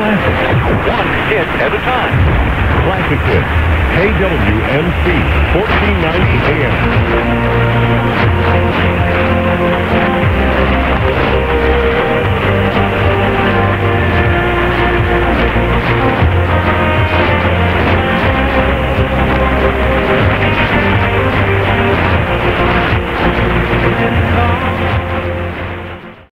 classics, one hit at a time. Classic hit. KWMC, 1490 AM.